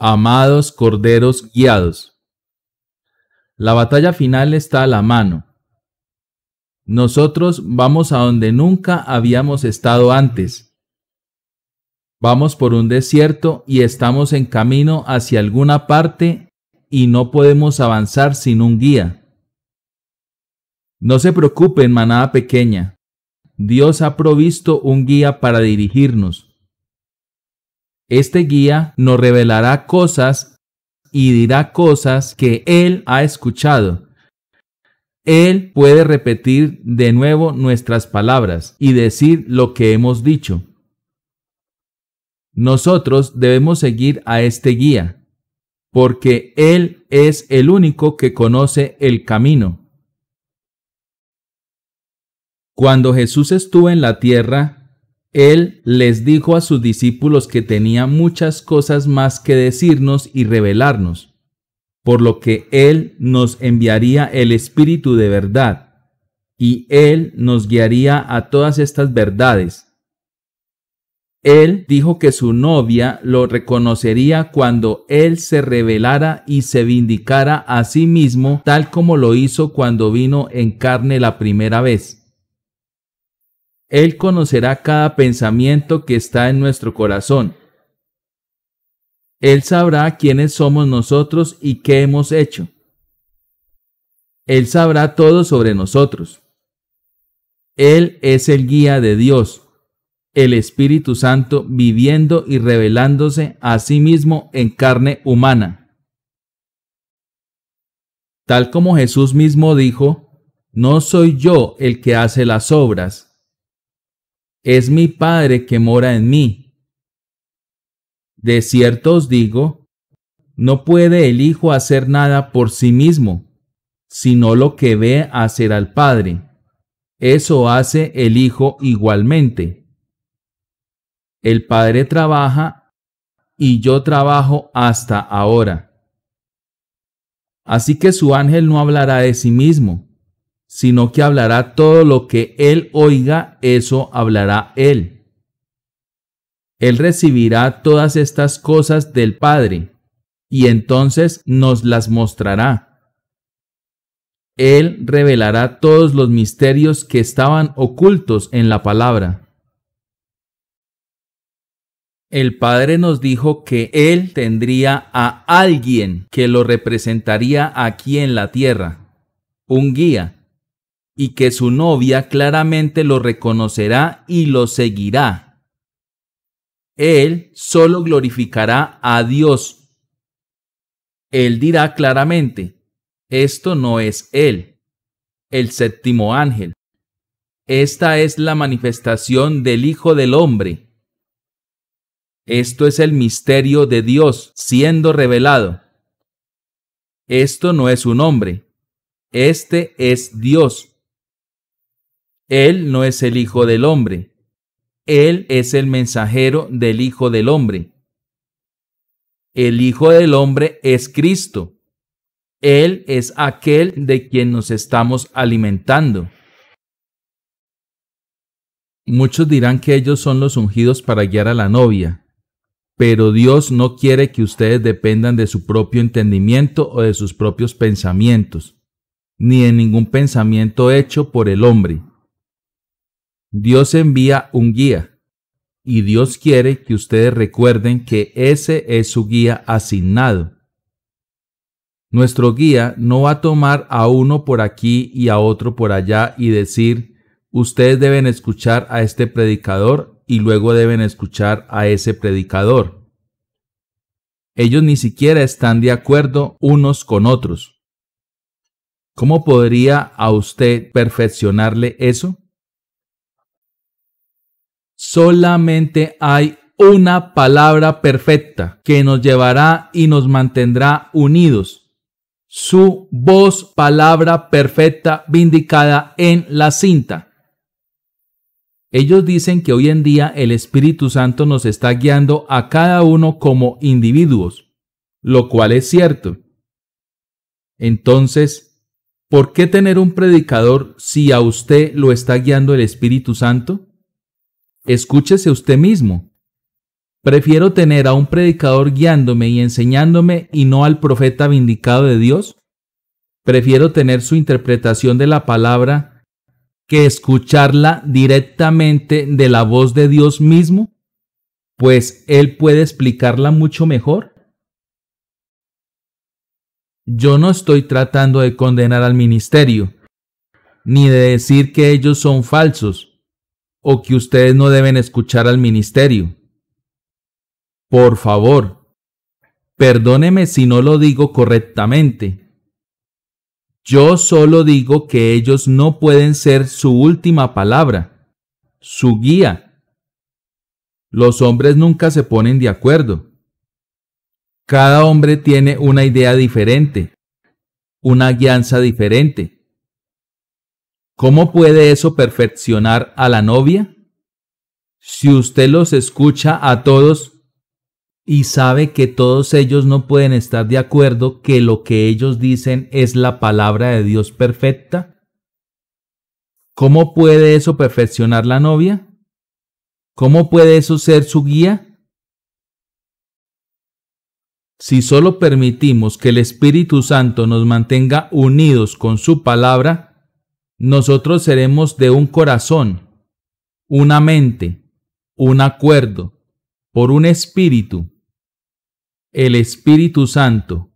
Amados corderos guiados. La batalla final está a la mano. Nosotros vamos a donde nunca habíamos estado antes. Vamos por un desierto y estamos en camino hacia alguna parte y no podemos avanzar sin un guía. No se preocupen, manada pequeña. Dios ha provisto un guía para dirigirnos. Este guía nos revelará cosas y dirá cosas que Él ha escuchado. Él puede repetir de nuevo nuestras palabras y decir lo que hemos dicho. Nosotros debemos seguir a este guía, porque Él es el único que conoce el camino. Cuando Jesús estuvo en la tierra, Él les dijo a sus discípulos que tenía muchas cosas más que decirnos y revelarnos, por lo que Él nos enviaría el Espíritu de verdad, y Él nos guiaría a todas estas verdades. Él dijo que su novia lo reconocería cuando Él se revelara y se vindicara a sí mismo tal como lo hizo cuando vino en carne la primera vez. Él conocerá cada pensamiento que está en nuestro corazón. Él sabrá quiénes somos nosotros y qué hemos hecho. Él sabrá todo sobre nosotros. Él es el guía de Dios, el Espíritu Santo viviendo y revelándose a sí mismo en carne humana. Tal como Jesús mismo dijo, no soy yo el que hace las obras, es mi Padre que mora en mí. De cierto os digo, no puede el Hijo hacer nada por sí mismo, sino lo que ve hacer al Padre. Eso hace el Hijo igualmente. El Padre trabaja y yo trabajo hasta ahora. Así que su ángel no hablará de sí mismo, sino que hablará todo lo que él oiga, eso hablará él. Él recibirá todas estas cosas del Padre, y entonces nos las mostrará. Él revelará todos los misterios que estaban ocultos en la palabra. El Padre nos dijo que Él tendría a alguien que lo representaría aquí en la tierra, un guía y que su novia claramente lo reconocerá y lo seguirá. Él solo glorificará a Dios. Él dirá claramente, esto no es Él, el séptimo ángel. Esta es la manifestación del Hijo del Hombre. Esto es el misterio de Dios siendo revelado. Esto no es un hombre, este es Dios él no es el Hijo del Hombre. Él es el mensajero del Hijo del Hombre. El Hijo del Hombre es Cristo. Él es aquel de quien nos estamos alimentando. Muchos dirán que ellos son los ungidos para guiar a la novia, pero Dios no quiere que ustedes dependan de su propio entendimiento o de sus propios pensamientos, ni de ningún pensamiento hecho por el hombre. Dios envía un guía y Dios quiere que ustedes recuerden que ese es su guía asignado. Nuestro guía no va a tomar a uno por aquí y a otro por allá y decir, ustedes deben escuchar a este predicador y luego deben escuchar a ese predicador. Ellos ni siquiera están de acuerdo unos con otros. ¿Cómo podría a usted perfeccionarle eso? Solamente hay una palabra perfecta que nos llevará y nos mantendrá unidos. Su voz, palabra perfecta, vindicada en la cinta. Ellos dicen que hoy en día el Espíritu Santo nos está guiando a cada uno como individuos, lo cual es cierto. Entonces, ¿por qué tener un predicador si a usted lo está guiando el Espíritu Santo? Escúchese usted mismo. ¿Prefiero tener a un predicador guiándome y enseñándome y no al profeta vindicado de Dios? ¿Prefiero tener su interpretación de la palabra que escucharla directamente de la voz de Dios mismo? Pues Él puede explicarla mucho mejor. Yo no estoy tratando de condenar al ministerio, ni de decir que ellos son falsos, o que ustedes no deben escuchar al ministerio. Por favor, perdóneme si no lo digo correctamente. Yo solo digo que ellos no pueden ser su última palabra, su guía. Los hombres nunca se ponen de acuerdo. Cada hombre tiene una idea diferente, una guianza diferente. ¿Cómo puede eso perfeccionar a la novia? Si usted los escucha a todos y sabe que todos ellos no pueden estar de acuerdo que lo que ellos dicen es la palabra de Dios perfecta? ¿Cómo puede eso perfeccionar la novia? ¿Cómo puede eso ser su guía? Si solo permitimos que el Espíritu Santo nos mantenga unidos con su palabra, nosotros seremos de un corazón, una mente, un acuerdo, por un espíritu el Espíritu Santo,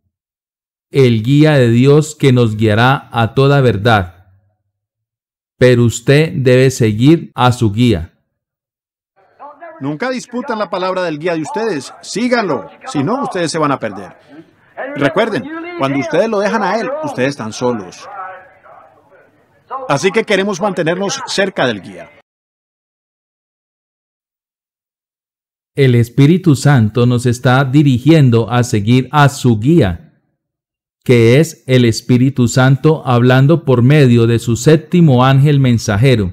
el guía de Dios que nos guiará a toda verdad. Pero usted debe seguir a su guía. Nunca disputan la palabra del guía de ustedes. Síganlo. Si no, ustedes se van a perder. Recuerden, cuando ustedes lo dejan a Él, ustedes están solos. Así que queremos mantenernos cerca del guía. El Espíritu Santo nos está dirigiendo a seguir a su guía, que es el Espíritu Santo hablando por medio de su séptimo ángel mensajero.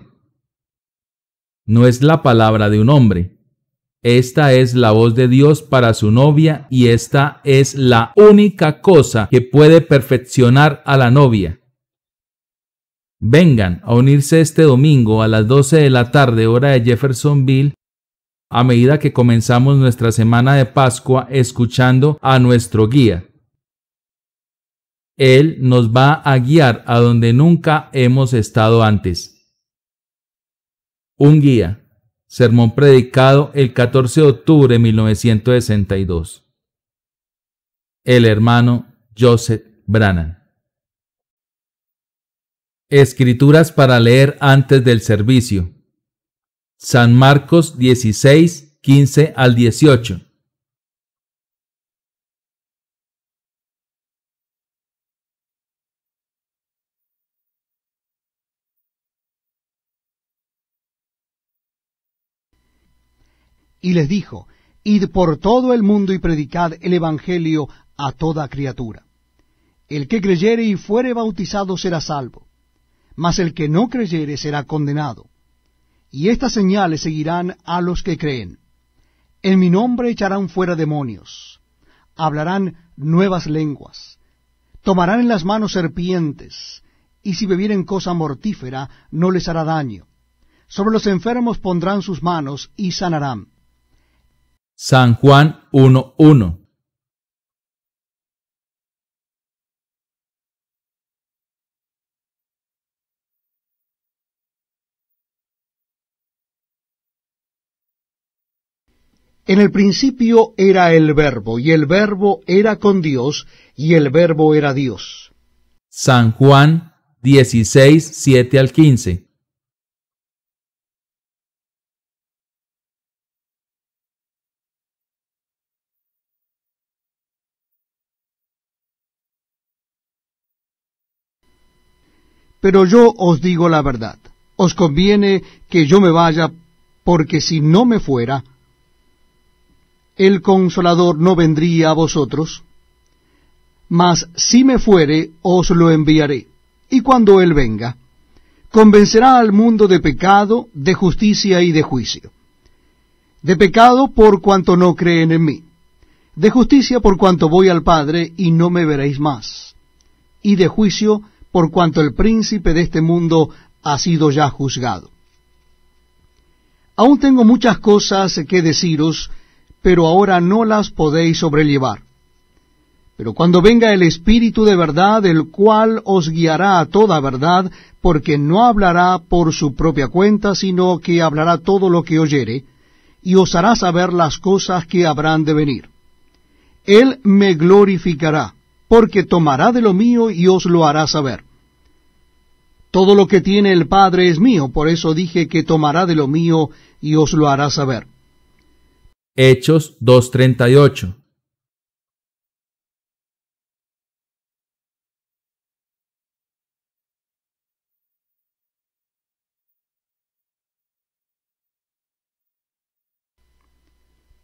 No es la palabra de un hombre. Esta es la voz de Dios para su novia y esta es la única cosa que puede perfeccionar a la novia. Vengan a unirse este domingo a las 12 de la tarde hora de Jeffersonville a medida que comenzamos nuestra semana de Pascua escuchando a nuestro guía. Él nos va a guiar a donde nunca hemos estado antes. Un guía. Sermón predicado el 14 de octubre de 1962. El hermano Joseph Brannan. Escrituras para leer antes del servicio. San Marcos 16, 15 al 18. Y les dijo, Id por todo el mundo y predicad el Evangelio a toda criatura. El que creyere y fuere bautizado será salvo, mas el que no creyere será condenado. Y estas señales seguirán a los que creen. En mi nombre echarán fuera demonios, hablarán nuevas lenguas, tomarán en las manos serpientes, y si bebieren cosa mortífera no les hará daño. Sobre los enfermos pondrán sus manos y sanarán. San Juan 1.1 En el principio era el verbo, y el verbo era con Dios, y el verbo era Dios. San Juan 16, 7 al 15. Pero yo os digo la verdad. Os conviene que yo me vaya, porque si no me fuera, el consolador no vendría a vosotros, mas si me fuere, os lo enviaré. Y cuando él venga, convencerá al mundo de pecado, de justicia y de juicio. De pecado por cuanto no creen en mí. De justicia por cuanto voy al Padre y no me veréis más. Y de juicio por cuanto el príncipe de este mundo ha sido ya juzgado. Aún tengo muchas cosas que deciros, pero ahora no las podéis sobrellevar. Pero cuando venga el Espíritu de verdad, el cual os guiará a toda verdad, porque no hablará por su propia cuenta, sino que hablará todo lo que oyere, y os hará saber las cosas que habrán de venir. Él me glorificará, porque tomará de lo mío y os lo hará saber. Todo lo que tiene el Padre es mío, por eso dije que tomará de lo mío y os lo hará saber. Hechos 2.38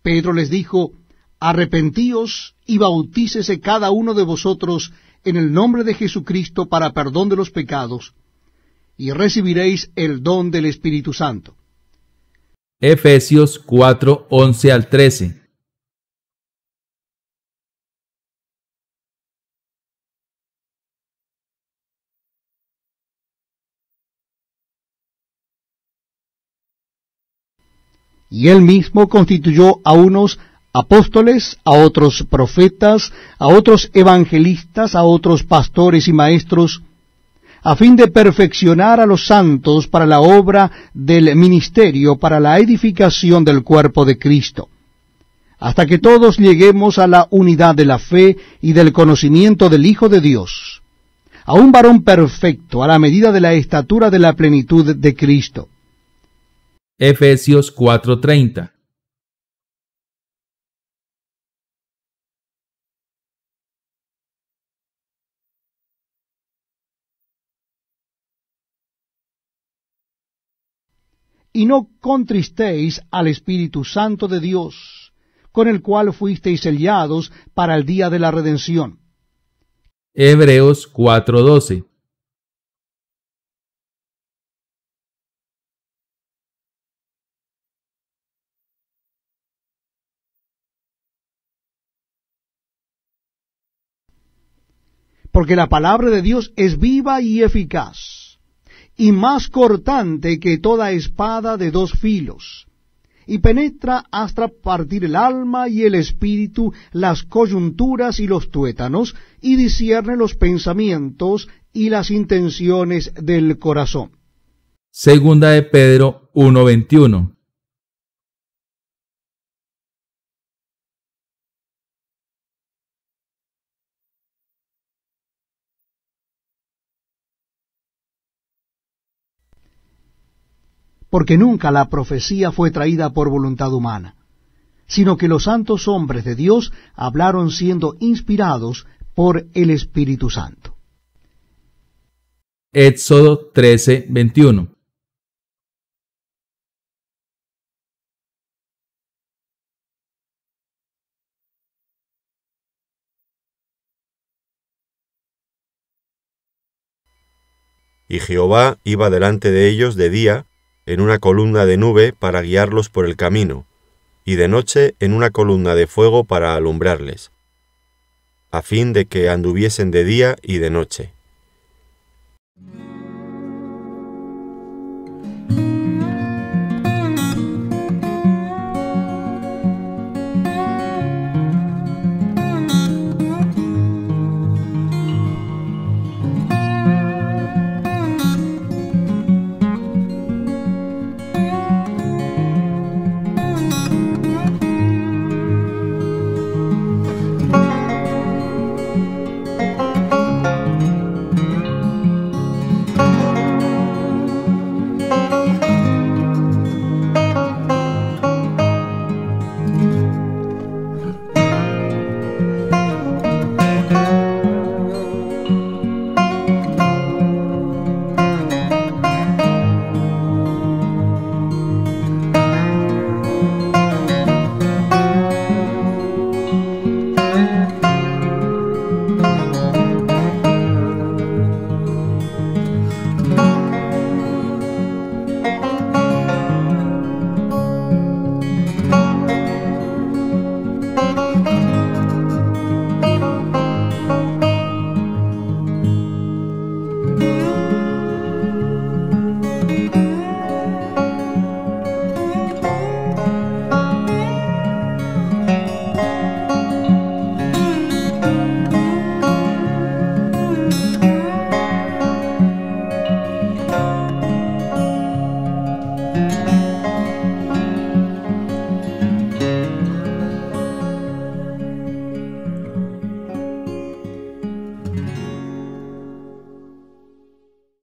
Pedro les dijo, Arrepentíos y bautícese cada uno de vosotros en el nombre de Jesucristo para perdón de los pecados, y recibiréis el don del Espíritu Santo. Efesios 4, 11 al 13 Y él mismo constituyó a unos apóstoles, a otros profetas, a otros evangelistas, a otros pastores y maestros, a fin de perfeccionar a los santos para la obra del ministerio, para la edificación del cuerpo de Cristo, hasta que todos lleguemos a la unidad de la fe y del conocimiento del Hijo de Dios, a un varón perfecto, a la medida de la estatura de la plenitud de Cristo. Efesios 4:30 Y no contristéis al Espíritu Santo de Dios, con el cual fuisteis sellados para el día de la redención. Hebreos 4:12 porque la palabra de Dios es viva y eficaz, y más cortante que toda espada de dos filos, y penetra hasta partir el alma y el espíritu, las coyunturas y los tuétanos, y discierne los pensamientos y las intenciones del corazón. Segunda de Pedro 1.21 porque nunca la profecía fue traída por voluntad humana, sino que los santos hombres de Dios hablaron siendo inspirados por el Espíritu Santo. Éxodo 13, 21 Y Jehová iba delante de ellos de día en una columna de nube para guiarlos por el camino, y de noche en una columna de fuego para alumbrarles, a fin de que anduviesen de día y de noche.